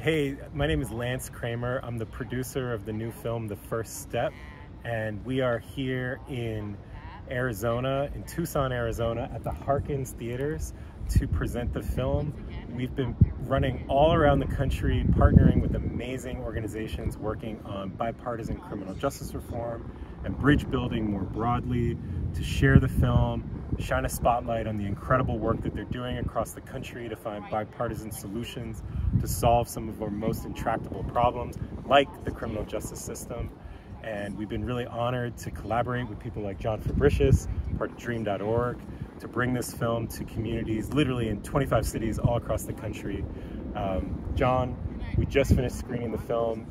Hey, my name is Lance Kramer. I'm the producer of the new film, The First Step, and we are here in Arizona, in Tucson, Arizona, at the Harkins Theaters to present the film. We've been running all around the country, partnering with amazing organizations working on bipartisan criminal justice reform and bridge building more broadly to share the film, shine a spotlight on the incredible work that they're doing across the country to find bipartisan solutions to solve some of our most intractable problems, like the criminal justice system. And we've been really honored to collaborate with people like John Fabricius, part of Dream.org, to bring this film to communities literally in 25 cities all across the country. Um, John, we just finished screening the film.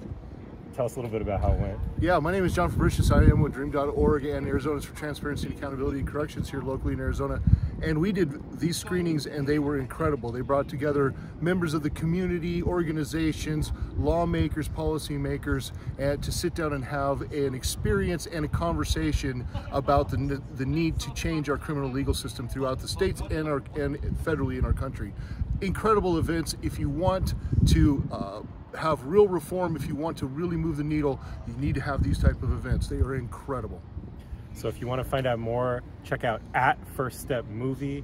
Tell us a little bit about how it went. Yeah, my name is John Fabricius. I am with Dream.org and Arizonans for Transparency and Accountability and Corrections here locally in Arizona. And we did these screenings and they were incredible. They brought together members of the community, organizations, lawmakers, policymakers, and to sit down and have an experience and a conversation about the, the need to change our criminal legal system throughout the states and, our, and federally in our country. Incredible events. If you want to uh, have real reform, if you want to really move the needle, you need to have these type of events. They are incredible. So if you want to find out more, check out at First Step Movie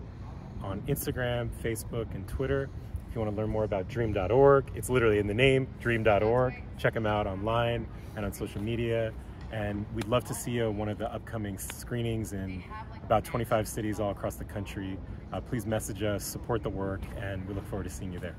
on Instagram, Facebook, and Twitter. If you want to learn more about dream.org, it's literally in the name, dream.org. Check them out online and on social media. And we'd love to see you at one of the upcoming screenings in about 25 cities all across the country. Uh, please message us, support the work, and we look forward to seeing you there.